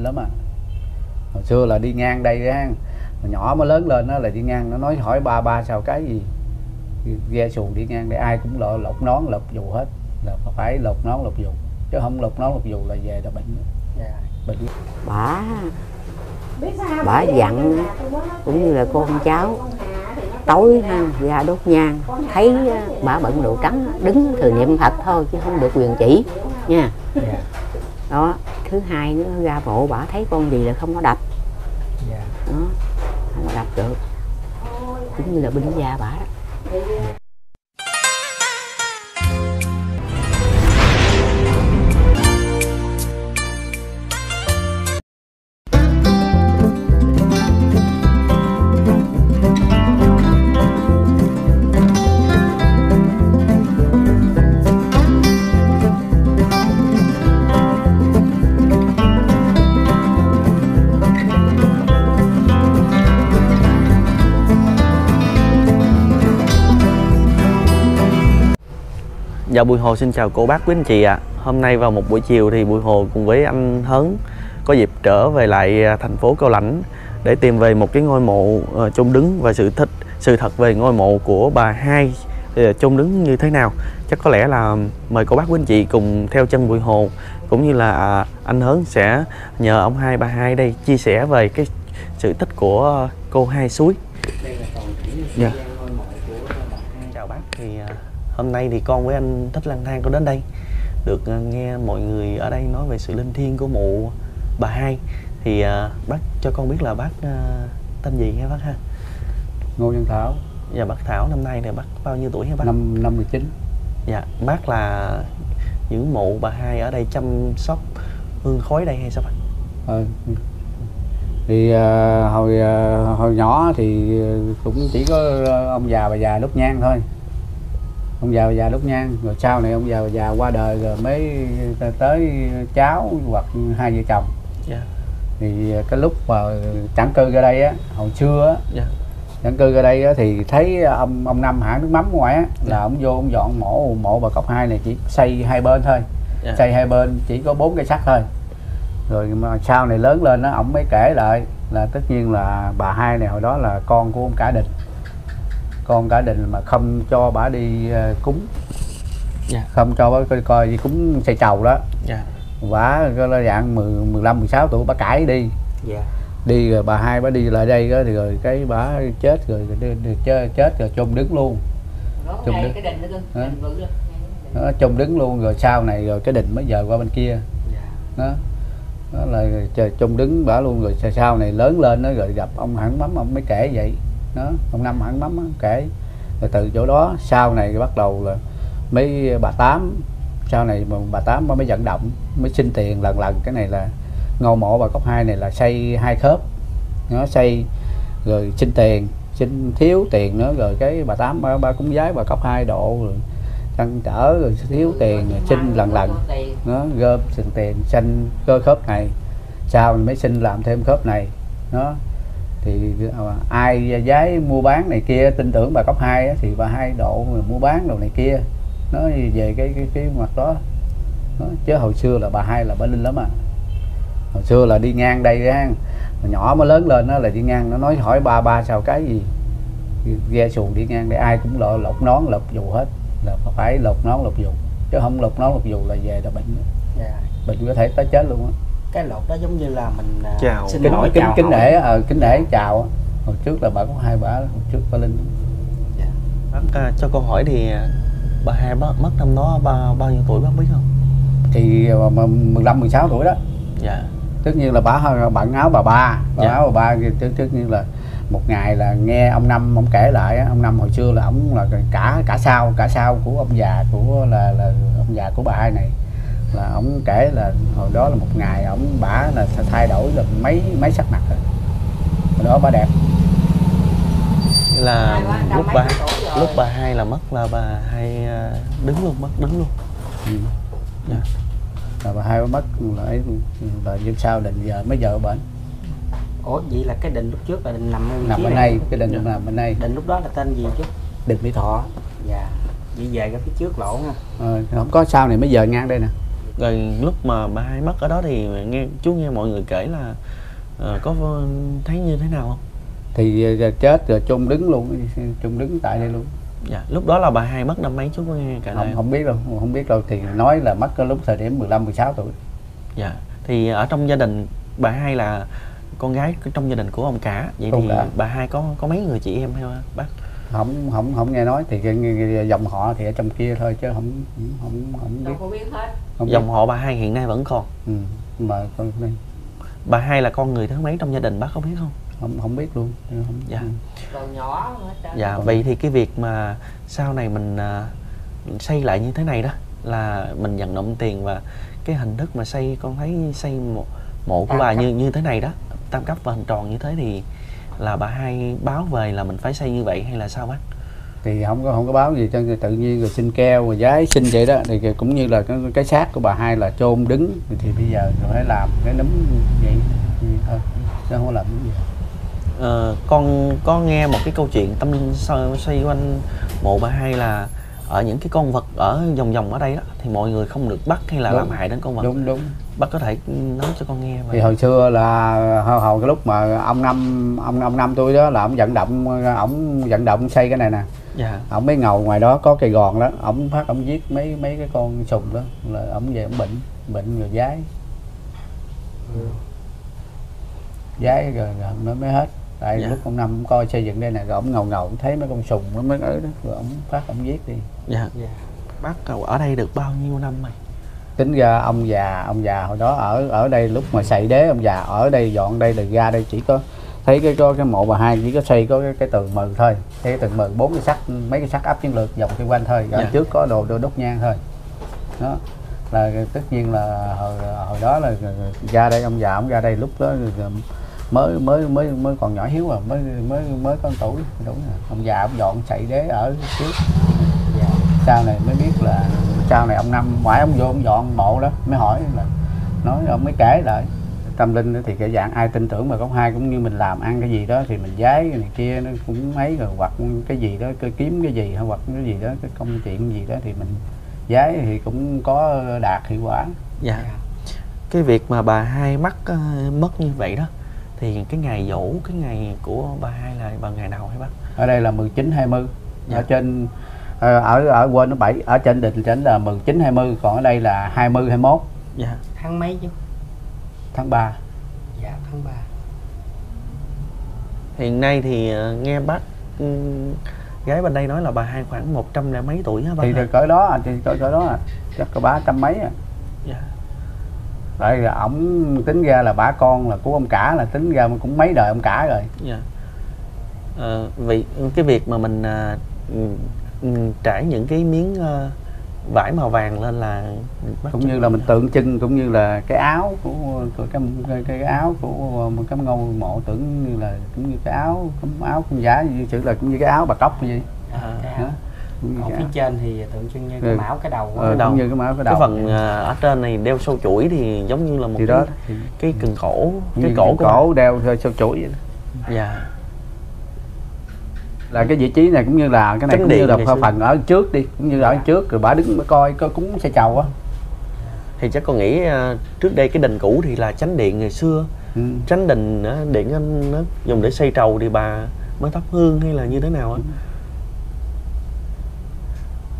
linh lắm à. Hồi xưa là đi ngang đây á mà nhỏ mới lớn lên đó là đi ngang nó nói hỏi ba ba sao cái gì? Ghe xuồng đi ngang đây ai cũng lọ lột nón lột dù hết. Là phải lột nón lột dù chứ không lột nón lột dù là về là bệnh. Dạ. Bệnh. Bà bà dặn cũng như là con cháu tối ha ra đốt nhang thấy bà bận đồ trắng đứng thừa niệm phật thôi chứ không được quyền chỉ nha. Dạ đó thứ hai nữa ra bộ bà thấy con gì là không có đập. Dạ. Đó không có đập được. Cũng như là binh gia bà đó Dạ Bùi Hồ xin chào cô bác, quý anh chị ạ. Hôm nay vào một buổi chiều thì Bùi Hồ cùng với anh Hớn có dịp trở về lại à, thành phố Cao Lãnh để tìm về một cái ngôi mộ ờ, chôn đứng và sự thích sự thật về ngôi mộ của bà hai ờ, chôn đứng như thế nào. Chắc có lẽ là mời cô bác, quý anh chị cùng theo chân Bùi Hồ, cũng như là à, anh Hớn sẽ nhờ ông hai, bà hai đây chia sẻ về cái sự thích của cô hai suối. Dạ. Chào hôm nay thì con với anh thích lang thang có đến đây. Được à, nghe mọi người ở đây nói về sự linh thiêng của mộ bà hai. Thì à, bác cho con biết là bác à, tên gì ha bác ha? Ngô nhân thảo. Dạ bác Thảo năm nay thì bác bao nhiêu tuổi hả bác? Năm năm mười chín. Dạ bác là những mộ bà hai ở đây chăm sóc hương khói đây hay sao bác? Ờ. thì à, hồi à, hồi nhỏ thì cũng chỉ có ông già bà già đốt nhang thôi ông già già đốt nhang rồi sau này ông già già qua đời rồi mới tới cháu hoặc hai vợ chồng. Dạ. Thì cái lúc mà chẳng cư ra đây á hồi xưa á dạ. Chẳng cư ra đây á, thì thấy ông ông năm hãng nước mắm ngoài á là ông vô ông dọn mộ mộ bà cọc hai này chỉ xây hai bên thôi. Dạ. Xây hai bên chỉ có bốn cây sắt thôi. Rồi mà sau này lớn lên đó ổng mới kể lại là tất nhiên là bà hai này hồi đó là con của ông cả đình con cả đình mà không cho bà đi ờ, cúng. Dạ. không cho bà coi, coi gì cúng xây trầu đó. Dạ. Bà là dạng 10, 15, 16 tuổi bà cãi đi. Dạ. Đi rồi bà hai bà đi lại đây đó, thì rồi cái bà chết rồi, rồi đi, đi, chết, chết rồi chôn đứng luôn. Chùm đứng. cái đình đó. nó chôn đứng luôn rồi sau này rồi cái đình mới dời qua bên kia. Dạ. Đó. Đó là trời chung đứng bả luôn rồi sau- sau này lớn lên nó rồi gặp ông hãng mắm ông mới kể vậy đó ông năm hãng mắm á, kể. Rồi từ chỗ đó sau này bắt đầu là mấy bà tám sau này mà bà tám mới vận động mới xin tiền lần lần. Cái này là ngôi mộ bà cốc hai này là xây hai khớp. Nó xây rồi xin tiền xin thiếu tiền nữa. Rồi cái bà tám bà, bà cũng giái bà cốc hai độ rồi trăn trở rồi thiếu tiền rồi xin lần lần. nó gom tiền tiền xanh cơ khớp này. Sau này mới xin làm thêm khớp này. Nó thì ờ, ai giái mua bán này kia tin tưởng bà cấp 2 thì bà hai độ mua bán đồ này kia. Nó về cái cái cái mặt đó. Nó, chứ hồi xưa là bà hai là bà linh lắm à. Hồi xưa là đi ngang đây á nhỏ mới lớn lên đó là đi ngang nó nói hỏi ba ba sao cái gì. Ghe xuồng đi ngang đây ai cũng lọ lột nón lột dù hết. Là phải lột nón lột dù. Chứ không lột nón lột dù là về là bệnh. Dạ. Bệnh có thể tới chết luôn á cái lột đó giống như là mình à, Chào. xin kính lỗi kính chào kính hỏi. để ờ kính để chào. Hồi trước là bà có hai bà hồi trước bà linh. Bác à, cho con hỏi thì à, bà hai mất mất năm đó bao bao nhiêu tuổi bác biết không? Thì ờ, mà 15 16 tuổi đó. Dạ. Tất nhiên là bà bận áo bà ba. Bà Dạ. áo bà ba thì tất, tất nhiên là một ngày là nghe ông năm ông kể lại á, ông năm hồi xưa là ông là cả cả sau cả sau của ông già của là là ông già của bà hai này là ông kể là hồi đó là một ngày ông bả là thay đổi là mấy mấy sắc mặt rồi. Hồi đó bà đẹp. Là lúc bà lúc bà hai là mất là bà hai à, đứng luôn mất đứng luôn. Ừ. Dạ. là bà hai mất là ấy là như sau định giờ mới vợ bệnh. Ủa vậy là cái đình lúc trước là đình nằm ở nằm này. đây cái định Dạ. nằm bên đây đình lúc đó là tên gì chứ? Định mỹ thọ. Dạ. Vậy về cái phía trước lỗ ha ờ, không có sau này mới giờ ngang đây nè rồi lúc mà bà hai mất ở đó thì nghe chú nghe mọi người kể là ờ, có thấy như thế nào không? Thì ờ, chết rồi chôn đứng luôn chôn đứng tại đây luôn. Dạ lúc đó là bà hai mất năm mấy chú có nghe lại không không? không biết đâu không biết đâu. Thì nói là mất cái lúc thời điểm 15 16 tuổi. Dạ thì ở trong gia đình bà hai là con gái trong gia đình của ông cả. Vậy Ông thì cả. bà hai có có mấy người chị em hay không bác không không không nghe nói thì cái, cái, cái dòng họ thì ở trong kia thôi chứ không không không biết có biết hết không biết. dòng họ bà hai hiện nay vẫn còn ừ. mà con đây bà hai là con người thứ mấy trong gia đình bác có biết không không không biết luôn không, Dạ. ừ. còn nhỏ hết trơn. dạ vậy thì cái việc mà sau này mình à, xây lại như thế này đó là mình vận động tiền và cái hình thức mà xây con thấy xây một mộ của Tam bà cấp. như như thế này đó tam cấp và hình tròn như thế thì là bà hai báo về là mình phải xây như vậy hay là sao bác? Thì không có không có báo gì cho tự nhiên rồi xin keo rồi giái xin vậy đó. Thì cũng như là cái, cái xác của bà hai là chôn đứng. Thì bây giờ rồi phải làm cái núm vậy. Thì thôi chứ không làm cái gì. Ờ, con có nghe một cái câu chuyện tâm linh xoay quanh mộ bà hai là ở những cái con vật ở vòng vòng ở đây đó thì mọi người không được bắt hay là Đúng. làm hại đến con vật? Đúng đúng. Bác có thể nói cho con nghe thì về. hồi xưa là hồi, hồi cái lúc mà ông năm ông ông năm tôi đó là ông vận động ổng vận động xây cái này nè. Dạ. Ổng mới ngầu ngoài đó có cây gòn đó ổng phát ổng giết mấy mấy cái con sùng đó. Là ổng về ổng bệnh bệnh rồi giái. Giái rồi, rồi nó mới hết. Tại Dạ. lúc ông năm ổng coi xây dựng đây nè rồi ổng ngầu ngầu thấy mấy con sùng nó mới ở đó rồi ổng phát ổng giết đi. Dạ. Dạ. Bác ở đây được bao nhiêu năm rồi tính ra ông già ông già hồi đó ở ở đây lúc mà xây đế ông già ở đây dọn đây là ra đây chỉ có thấy cái có cái mộ bà hai chỉ có xây có cái, cái tường mừ thôi cái tường mừ bốn cái sắt mấy cái sắt áp chiến lược vòng xung quanh thôi ở Dạ. trước có đồ, đồ đốt nhang thôi đó là tất nhiên là hồi, hồi đó là ra đây ông già ông ra đây lúc đó mới mới mới mới còn nhỏ hiếu à mới mới mới có tuổi đúng rồi ông già ông dọn chạy đế ở trước. Sau này mới biết là sau này ông năm ngoại ông vô ông dọn mộ đó mới hỏi là nói ông mới kể lại. Tâm linh thì cái dạng ai tin tưởng mà có hai cũng như mình làm ăn cái gì đó thì mình cái này kia nó cũng mấy rồi hoặc cái gì đó cái kiếm cái gì hay hoặc cái gì đó cái công chuyện gì đó thì mình giái thì cũng có đạt hiệu quả. Dạ. Cái việc mà bà hai mất ờ, mất như vậy đó thì cái ngày dỗ cái ngày của bà hai là vào ngày nào hả bác? Ở đây là 19 20 Dạ. ở trên ở ở quên nó bảy ở trên đỉnh trên là 19 20 còn ở đây là 20 21 dạ. Tháng mấy chứ? Tháng 3 dạ tháng 3 hiện nay thì ờ, nghe bác ừm, gái bên đây nói là bà hai khoảng một trăm lẻ mấy tuổi hả bác thì hả? cỡ đó thì cỡ cỡ đó à. chắc có ba trăm mấy à. Dạ. Tại là ổng tính ra là bả con là của ông cả là tính ra cũng mấy đời ông cả rồi. Dạ. Ờ, vì cái việc mà mình à, ừm, trải những cái miếng ờ, vải màu vàng lên là cũng như là mình tượng trưng cũng như là cái áo của, của cái, cái, cái áo của một cái ngôi mộ tưởng như là cũng như cái áo cũng áo cũng giá như chữ là cũng như cái áo bà cốc như vậy. À, Cái còn cái phía trên thì tượng trưng như cái Ừ. mão cái đầu Ờ, đầu. như cái áo cái cái đầu. phần à, ở trên này đeo sâu chuỗi thì giống như là một thì cái, đó cái cần cổ cái cái cổ của cổ đeo sâu chuỗi vậy đó. dạ là cái vị trí này cũng như là cái này Chánh cũng như là phần ở trước đi cũng như ở Dạ. trước rồi bà đứng bà coi coi cúng xe chầu á. Thì chắc con nghĩ à, trước đây cái đình cũ thì là chánh điện ngày xưa. Ừ. chánh đình điện nó, nó dùng để xây trầu thì bà mới thắp hương hay là như thế nào á.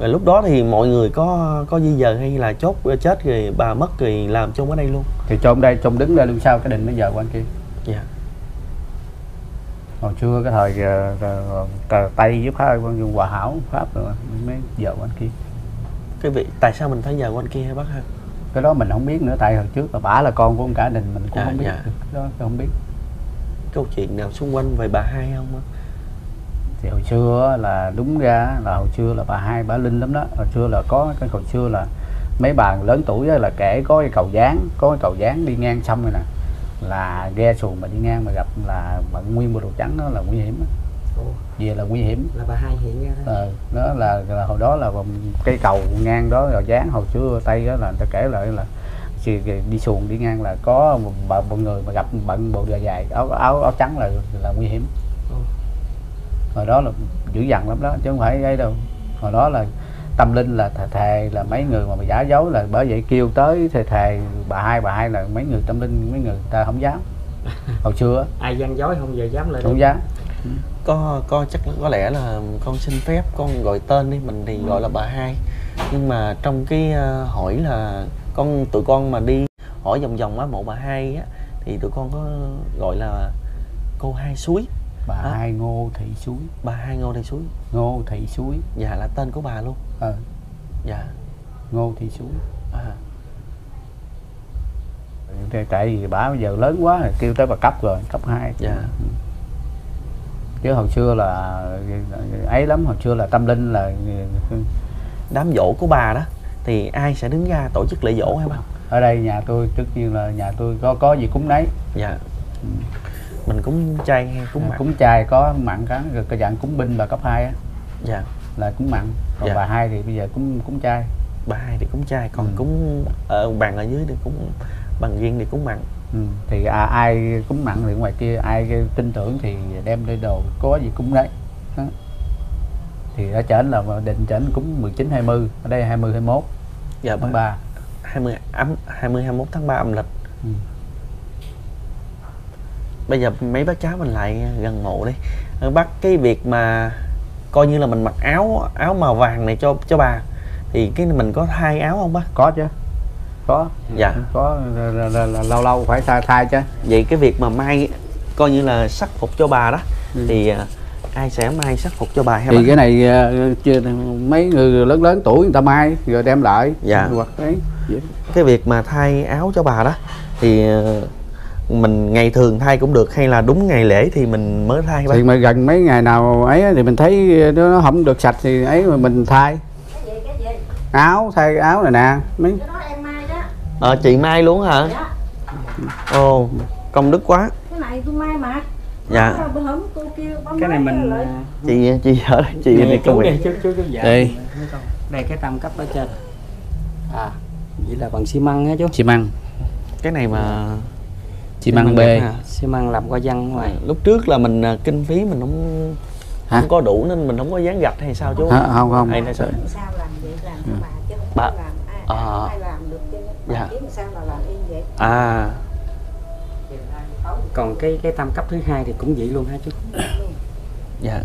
Rồi lúc đó thì mọi người có có di dời hay là chốt chết rồi bà mất rồi làm chôn ở đây luôn? Thì chôn đây chôn đứng đây luôn sau cái đình nó giờ qua kia. Dạ hồi xưa cái thời ờ, ờ, tờ tây với pháp con hòa hảo pháp rồi mới giờ qua kia. Cái vị tại sao mình phải giờ qua kia hả bác ha? Cái đó mình không biết nữa tại hồi trước là bả là con của ông cả đình mình cũng Dạ, không biết dạ. cái đó không biết. Câu chuyện nào xung quanh về bà hai không á? Thì hồi xưa là đúng ra là hồi xưa là bà hai bà linh lắm đó. Hồi xưa là có cái hồi xưa là mấy bà lớn tuổi là kể có cái cầu dáng có cái cầu dáng đi ngang sông rồi nè là ghe xuồng mà đi ngang mà gặp là bận nguyên bộ đồ trắng đó là nguy hiểm về là nguy hiểm là bà hai hiện ra đó. Ờ, đó là, là hồi đó là cây cầu ngang đó rồi dáng hồi xưa tây đó là người ta kể lại là thì đi xuồng đi ngang là có một, một, một người mà gặp bận bộ dài dài áo áo áo trắng là là nguy hiểm Ồ. hồi đó là dữ dằn lắm đó chứ không phải ấy đâu. Hồi đó là tâm linh là thề, thề là mấy người mà giả dối là bởi vậy kêu tới thề thề bà hai bà hai là mấy người tâm linh mấy người ta không dám. Hồi xưa ai gian dối không giờ dám lại không dám. Có có chắc có lẽ là con xin phép con gọi tên đi mình thì gọi là bà hai. Nhưng mà trong cái ờ, hỏi là con tụi con mà đi hỏi vòng vòng á mộ bà hai á thì tụi con có gọi là cô hai suối bà Hả? hai ngô thị suối. Bà hai ngô thị suối. Ngô thị suối. Dạ là tên của bà luôn. Ờ. Dạ. Ngô thị suối. À, tại, tại vì bà bây giờ lớn quá rồi kêu tới bà cấp rồi cấp 2 dạ. Chứ hồi xưa là ấy lắm hồi xưa là tâm linh là đám dỗ của bà đó thì ai sẽ đứng ra tổ chức lễ dỗ hả bà? Ở đây nhà tôi tất nhiên là nhà tôi có có gì cúng nấy. Dạ mình cúng chay hay cúng mặn cúng chay có mặn rồi cái dạng cúng binh bà cấp 2 á dạ là cúng mặn còn Dạ. bà hai thì bây giờ cúng cúng chay bà hai thì cúng chay còn Ừ. cúng ở bàn ở dưới thì cúng bằng viên thì cúng mặn ừ. thì à, ai cúng mặn thì ngoài kia ai tin tưởng thì đem lên đồ có gì cúng đấy đó. thì ở trển là định trển cúng 19 20 ở đây 20 21 dạ tháng bà 3 20 ấm 20 21 tháng 3 âm lịch Ừ. bây giờ mấy bác cháu mình lại gần mộ đi. Ờ, bắt cái việc mà coi như là mình mặc áo áo màu vàng này cho cho bà thì cái mình có thay áo không bác? Có chứ. Có. Dạ. Có là, là, là, là lâu lâu phải thay thay chứ. Vậy cái việc mà may coi như là sắc phục cho bà đó Ừ. thì à, ai sẽ may sắc phục cho bà hả thì bác? cái này ờ, mấy người lớn lớn tuổi người ta may rồi đem lại. Dạ. hoặc đấy cái việc mà thay áo cho bà đó thì ờ, mình ngày thường thay cũng được hay là đúng ngày lễ thì mình mới thay bác thì mà gần mấy ngày nào ấy thì mình thấy nó không được sạch thì ấy mà mình thay. Cái gì cái gì áo thay áo này nè mấy cái đó em mai đó. Ờ chị mai luôn hả? Dạ. Ồ công đức quá. Cái này tôi mai mà. Dạ. Cái này mình à, chị chị ở đây chị chú công đây việc. chú chú chú dạ Đây. đây cái tam cấp ở trên à vậy là bằng xi măng hả chú. Xi măng. Cái này mà xi măng B ha. xi măng làm qua văn ngoài. Lúc trước là mình à, kinh phí mình không Hả? không có đủ nên mình không có dán gạch hay sao chú? Hả? không không. Hay là sao? Sao làm vậy? Làm cho bà chứ không Bà- có làm. Ai, Ờ. ai làm được chứ? Bà Dạ. kiếm sao là làm yên vậy? À. Còn cái cái tam cấp thứ hai thì cũng vậy luôn hả chú? Dạ.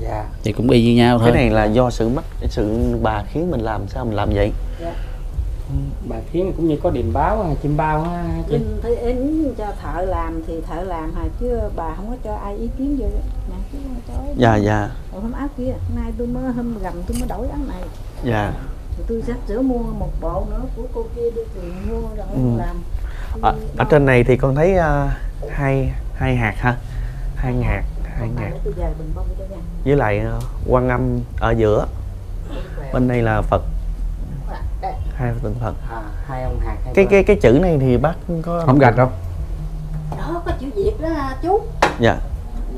Dạ. Thì cũng y như nhau thôi. cái này là do sự mất sự bà khiến mình làm sao mình làm vậy bà khiến cũng như có điềm báo à, chim bao á chị. Thấy in cho thợ làm thì thợ làm hả? Chứ bà không có cho ai ý kiến vô. Nè chứ không cho ấy. dạ dạ. Hôm áo kia nay tôi mới hôm gầm tôi mới đổi áo này. Dạ. Thì tôi sắp sửa mua một bộ nữa của cô kia đi tiền mua rồi Ừ. làm. Ở, ở trên này thì con thấy à, hai hai hạt ha hai hạt hai hạt. với lại à, quan âm ở giữa. Bên đây là phật hai tượng phật. À, hai ông hạt hai cái cái cái chữ này thì bác có không gạch đâu. Đó có chữ việt đó chú. Dạ.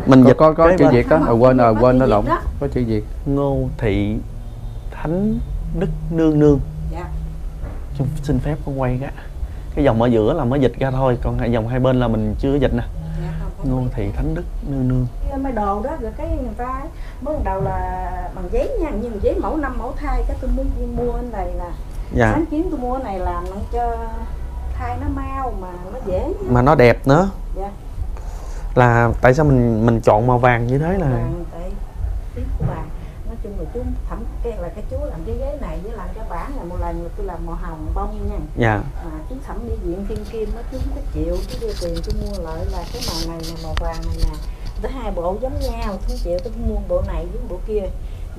Mình có dịch có, có cái chữ việt đó. Ờ, quên rồi có quên nó lộn. có chữ việt. Ngô thị thánh đức nương nương. Dạ. Xin phép con quay cái cái dòng ở giữa là mới dịch ra thôi còn hai dòng hai bên là mình chưa dịch nè. Dạ ngô thị thánh đức nương nương. Cái mấy đồ đó rồi cái người ta mới đầu là bằng giấy nha nhưng giấy mẫu năm mẫu thai cái tôi muốn mua cái này là dạ. Sáng kiến tôi mua cái này làm nó cho thai nó mau mà nó dễ mà nó đẹp nữa. Dạ. Là tại sao mình mình chọn màu vàng như thế là Vàng tại tiếc của bà nói chung là chú thẩm cái là cái chú làm cái ghế này với làm cái bản là một lần là tôi làm màu hồng bông nha. Dạ. Mà chú thẩm đi viện thiên kim nó chú không có chịu chú đưa tiền tôi mua lại là cái màu này là màu vàng này nè. Tới hai bộ giống nhau không chịu tôi mua bộ này với bộ kia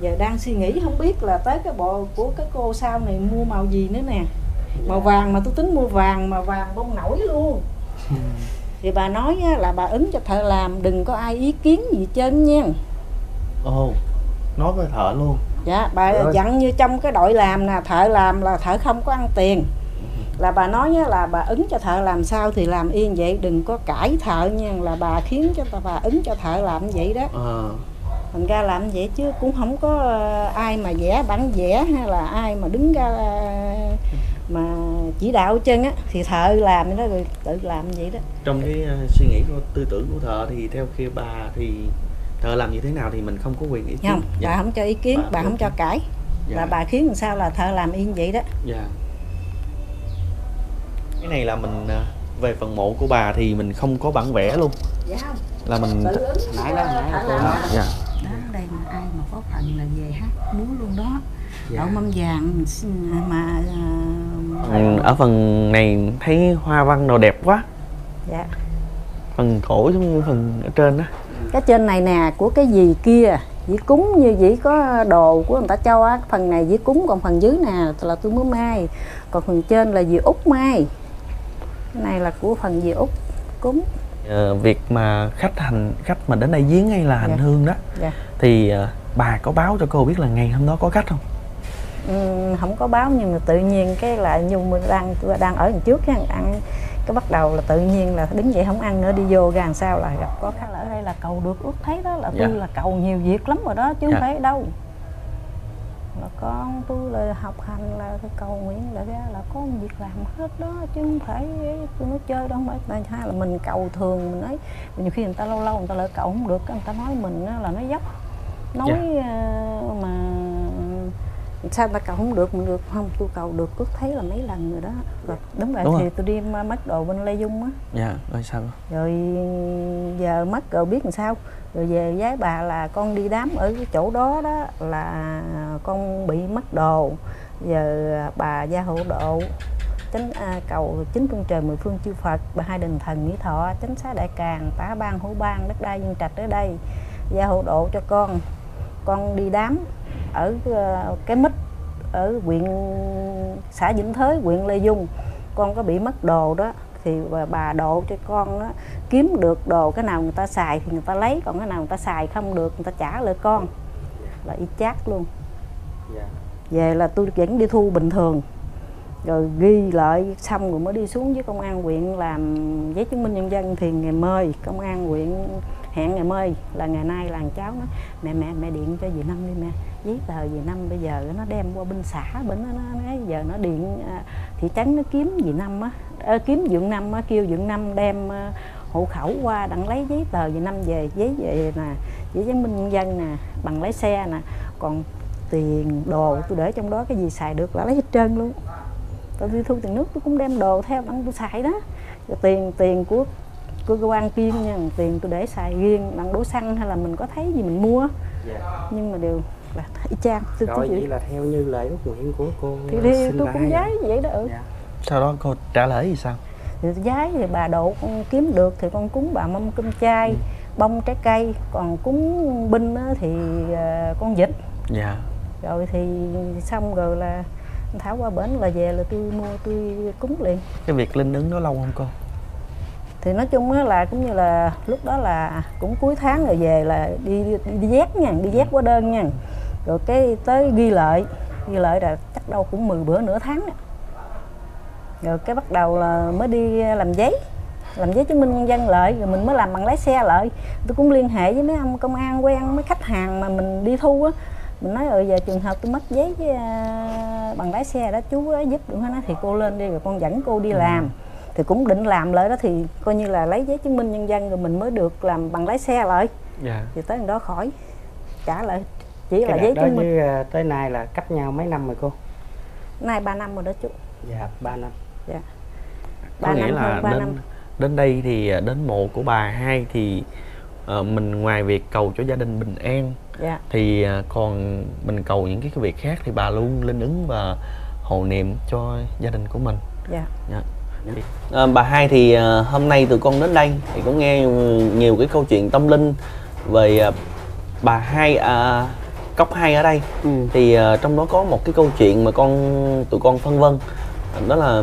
giờ đang suy nghĩ không biết là tới cái bộ của cái cô sau này mua màu gì nữa nè. Màu vàng mà tôi tính mua vàng mà vàng bông nổi luôn. Thì bà nói là bà ứng cho thợ làm đừng có ai ý kiến gì trơn nha. Ồ nói với thợ luôn. Dạ bà Rồi. dặn như trong cái đội làm nè thợ làm là thợ không có ăn tiền. Là bà nói á, là bà ứng cho thợ làm sao thì làm yên vậy đừng có cãi thợ nha là bà khiến cho bà, ứng cho thợ làm vậy đó. Ờ thành ra làm vậy chứ cũng không có ờ, ai mà vẽ bản vẽ hay là ai mà đứng ra ờ, mà chỉ đạo chân á thì thợ làm vậy đó rồi tự làm vậy đó trong cái ờ, suy nghĩ của tư tưởng của thợ thì theo kia bà thì thợ làm như thế nào thì mình không có quyền ý kiến không dạ. bà không cho ý kiến Bà bà không cho cãi Dạ. là bà khiến làm sao là thợ làm yên vậy đó Dạ. Cái này là mình về phần mộ của bà thì mình không có bản vẽ luôn. dạ không Là mình Nãy đó, nãy cô nói. dạ. Đó đây mà ai mà có phần là về hát múa luôn đó Dạ. đậu mâm vàng mà Ừ, ở phần này thấy hoa văn đồ đẹp quá. dạ Phần cổ giống như phần ở trên đó. cái trên này nè của cái gì kia dĩ cúng như dĩ có đồ của người ta cho á phần này dĩ cúng còn phần dưới nè là tôi mới mai còn phần trên là dì út mai cái này là của phần dì út cúng Ờ, việc mà khách hành khách mà đến đây viếng hay là hành Dạ. hương đó dạ thì à, bà có báo cho cô biết là ngày hôm đó có khách không? ừ, không có báo nhưng mà tự nhiên cái là nhung mình đang tôi đang ở đằng trước cái ăn, ăn cái bắt đầu là tự nhiên là đứng dậy không ăn nữa đi vô ra làm sao là gặp có khách ở đây là cầu được ước thấy đó là tôi Dạ. là cầu nhiều việc lắm rồi đó chứ Dạ. không phải đâu là con tôi là học hành là cái cầu nguyện là ra là có việc làm hết đó chứ không phải tôi nói chơi đâu phải. Tại hai là mình cầu thường mình nói nhiều khi người ta lâu lâu người ta lỡ cầu không được người ta nói mình là nó dốc nói ờ, mà sao ta cầu không được mình được không tôi cầu được cước thấy là mấy lần rồi đó. Rồi đúng rồi Đúng thì rồi. tôi đi mất đồ bên Lê Dung á. Dạ, rồi sao? rồi giờ mất rồi biết làm sao? Rồi về giái bà là con đi đám ở cái chỗ đó đó là con bị mất đồ. Giờ bà gia hộ độ chánh à, cầu chính phương trời mười phương chư Phật bà hai đình thần nghĩa thọ chánh xá đại càng tả ban hữu ban đất đai nhân trạch ở đây. Gia hộ độ cho con con đi đám ở ờ, cái mít ở huyện xã Vĩnh Thới huyện Lê Dung. Con có bị mất đồ đó thì bà, độ cho con á, kiếm được đồ cái nào người ta xài thì người ta lấy còn cái nào người ta xài không được người ta trả lại con. Là y chát luôn. Dạ. về là tôi vẫn đi thu bình thường. Rồi ghi lại xong rồi mới đi xuống với công an huyện làm giấy chứng minh nhân dân thì ngày mời công an huyện hẹn ngày mai là ngày nay là cháu nó mẹ mẹ mẹ điện cho dì năm đi mẹ. Giấy tờ dì năm bây giờ nó đem qua bên xã bên nó nó nói giờ nó điện à, thị trấn nó kiếm dì năm á à, kiếm dượng năm á kêu dượng năm đem ờ, hộ khẩu qua đặng lấy giấy tờ dì năm về giấy về nè giấy chứng minh nhân dân nè bằng lái xe nè. Còn tiền đồ tôi để trong đó cái gì xài được là lấy hết trơn luôn. Tôi đi thu tiền nước tôi cũng đem đồ theo đặng tôi xài đó. Rồi tiền tiền của cơ quan kiên nha tiền tôi để xài riêng đặng đổ xăng hay là mình có thấy gì mình mua Dạ. nhưng mà đều là y chang tôi, Rồi tôi vậy là theo như lời ước nguyện của cô thì, thì xin tôi cũng rồi. vậy đó ừ. Dạ. Sau đó cô trả lời gì sao? thì giái thì bà độ con kiếm được thì con cúng bà mâm cơm chay bông trái cây còn cúng binh á thì ờ, con vịt Dạ. rồi thì xong rồi là thảo qua bển là về là tôi mua tôi cúng liền Cái việc linh ứng đó lâu không cô? Thì nói chung á là cũng như là lúc đó là cũng cuối tháng rồi về là đi đi, đi dép nha đi dép quá đơn nha. Rồi cái tới ghi lợi ghi lợi là chắc đâu cũng 10 bữa nửa tháng á. rồi cái bắt đầu là mới đi làm giấy làm giấy chứng minh nhân dân lợi rồi mình mới làm bằng lái xe lợi tôi cũng liên hệ với mấy ông công an quen mấy khách hàng mà mình đi thu á. Mình nói ừ giờ trường hợp tôi mất giấy với, bằng lái xe đó chú giúp được nó thì cô lên đi rồi con dẫn cô đi làm thì cũng định làm lại đó thì coi như là lấy giấy chứng minh nhân dân rồi mình mới được làm bằng lái xe lại Dạ. thì tới đó khỏi trả lại chỉ là Cái giấy đợt đó chứng minh với à, tới nay là cách nhau mấy năm rồi cô? nay 3 năm rồi đó chú Dạ, 3 năm. dạ Có ba nghĩa năm là đến năm đến đây thì à, đến mộ của bà hai thì ờ, mình ngoài việc cầu cho gia đình bình an dạ thì à, còn mình cầu những cái, việc khác thì bà luôn linh ứng và hộ niệm cho gia đình của mình. dạ À, bà hai thì à, hôm nay tụi con đến đây thì có nghe nhiều cái câu chuyện tâm linh về à, bà hai à, cốc hai ở đây. Ừ. thì à, trong đó có một cái câu chuyện mà con tụi con phân vân. Đó là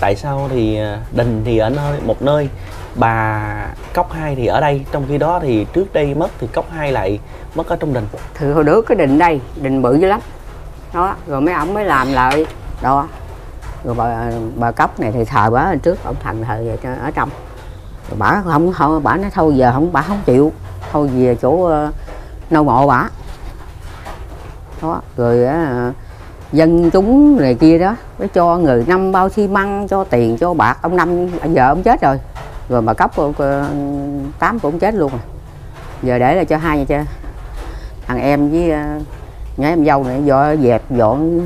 tại sao thì à, đình thì ở nơi một nơi bà cốc hai thì ở đây. Trong khi đó thì trước đây mất thì cốc hai lại mất ở trong đình. Thì hồi đứa cái đình đây đình bự dữ lắm. Đó rồi mấy ông mới làm lại. Đó rồi bà bà cốc này thì thờ bà trước ông thành thờ vậy cho- ở trong. Rồi bà không không bà nói thôi giờ không bà không chịu. Thôi về chỗ ờ, uh, nâu mộ bà, đó rồi uh, dân chúng này kia đó mới cho người năm bao xi măng cho tiền cho bạc. Ông năm à, giờ ông chết rồi. Rồi bà cốc uh, ờ, tám cũng chết luôn rồi. Giờ để là cho hai cho thằng em với uh, nhớ em dâu này dọn dẹp dọn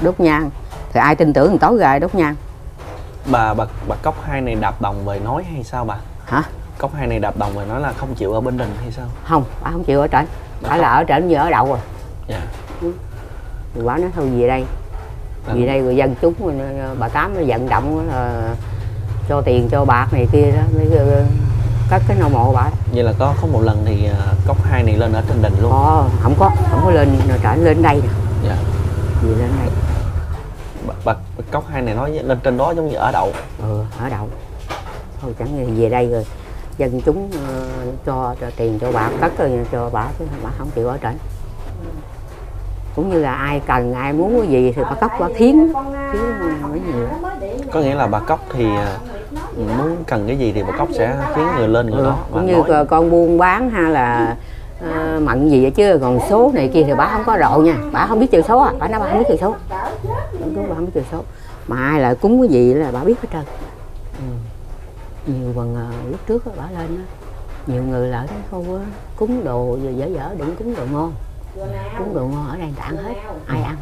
đốt nhang thì ai tin tưởng tối ra đốt nhang bà bà bà cốc hai này đạp đồng về nói hay sao bà? Hả? Cốc hai này đạp đồng về nói là không chịu ở bên đình hay sao? Không bà không chịu ở trển. Bà là ở trển giờ ở đậu rồi. Dạ. Thì bà nói thôi về đây. Là- về đây rồi dân chúng bà tám nó vận động là cho tiền cho bạc này kia đó mới ờ, cất cái nô mộ bà. Vậy là có có một lần thì à, cốc hai này lên ở trên đình luôn. Có không có không có lên trển lên đây nè. Dạ. Về lên đây bà, bà, cốc hai này nói lên trên đó giống như ở đậu. Ừ ở đậu. Thôi chẳng như về đây rồi. Dân chúng ờ, cho cho tiền cho bà cất rồi cho bà chứ bà không chịu ở trển. Cũng như là ai cần ai muốn cái gì thì bà cất bà thiến chứ mấy nhiều. Có nghĩa là bà cốc thì à, muốn cần cái gì thì bà cốc sẽ khiến người lên người ừ, đó cũng như nói. co- con buôn bán hay là ờ, mặn gì vậy chứ còn số này kia thì bà không có rộ nha. Bà không biết trừ số à bà nói bà không biết trừ số đúng bà không biết trừ số mà ai lại cúng cái gì là bà biết hết trơn. Ừ. nhiều phần ờ, lúc trước á, bà lên á, nhiều người lại cái khu á, cúng đồ dở dở đừng cúng đồ ngon. Cúng đồ ngon ở đây tặng hết ai ăn?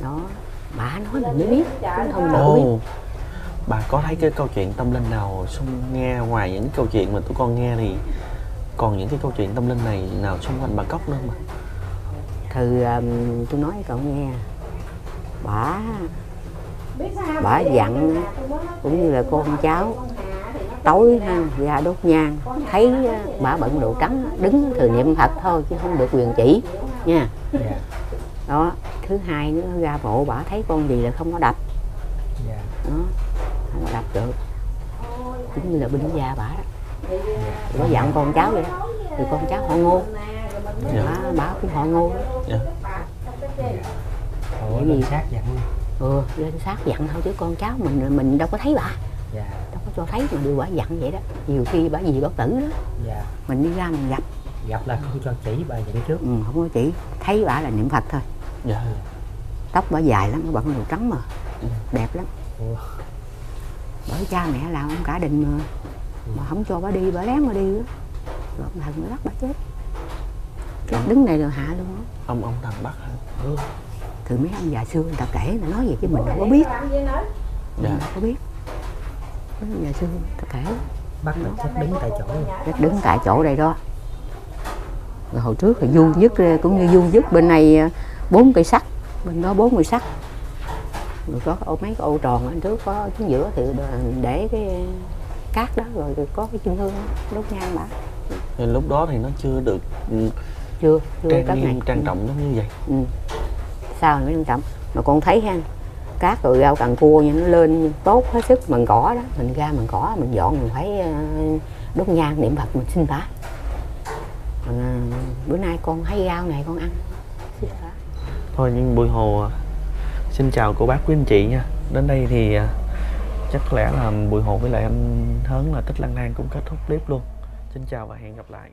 Đó bà nói mình mới biết chứ không đâu biết. Bà có thấy cái câu chuyện tâm linh nào xung nghe ngoài những câu chuyện mà tụi con nghe thì còn những cái câu chuyện tâm linh này nào xung quanh bà cốc nữa mà thì um, tôi nói cậu nghe bà bà dặn cũng như là con cháu. Tối ha ra đốt nhang. Thấy uh, bà bận đồ trắng đứng thừa niệm phật thôi chứ không được quyền chỉ. Nha. Dạ. Đó thứ hai nữa ra bộ bà thấy con gì là không có đập. Dạ. Đó không có đập được. Cũng như là binh gia bà đó. Có dặn con cháu vậy đó. Thì con cháu họ ngô. Dạ. Bà, bà cũng họ ngô. Đó. dạ ủa gì? sát dặn ừ lên xác dặn thôi chứ con cháu mình mình đâu có thấy bà. Dạ. Đâu có cho thấy mà điều bà dặn vậy đó. Nhiều khi bà gì bất tử đó. Dạ. Mình đi ra mình gặp. Gặp là không cho chỉ bà dặn trước. Ừ, không có chỉ. Thấy bà là niệm phật thôi. Dạ. Tóc bà dài lắm bà bận đồ trắng mà. Ừ. đẹp lắm. Ủa. bởi cha mẹ làm ông cả đình mà. Mà không cho bà đi bà lén bà đi đó. Rồi ông thần nó bắt bà chết chết đứng này rồi hạ luôn đó ông ông thằng bắc hả? Ừ. từ mấy ông già xưa người ta kể là nói vậy chứ mình không có biết. Mình dạ. Đâu có biết. Mấy ông già xưa người ta kể. Bắt là chết đứng tại chỗ. Chắc đứng tại chỗ đây đó. Rồi hồi trước thì dứt ra, cũng như du dứt bên này bốn cây sắt. Bên đó bốn cây sắt. Rồi có ô mấy cái ô tròn anh trước có chính giữa thì để cái cát đó rồi có cái chân hương đốt nhang bả. Thì lúc đó thì nó chưa được ừ, chưa chưa trang nghiêm trang trọng giống như vậy. Ừ sao mới quan trọng mà con thấy ha cát rồi rau cần cua nha nó lên tốt hết sức. Mình cỏ đó mình ra mình cỏ mình dọn mình phải ờ, đốt nhang niệm phật mình xin bả Còn, ờ, bữa nay con thấy rau này con ăn xin bả thôi nhưng buổi hồ ờ, xin chào cô bác quý anh chị nha. Đến đây thì chắc có lẽ là buổi hồ với lại anh hớn là tích lăng lan cũng kết thúc clip luôn. Xin chào và hẹn gặp lại.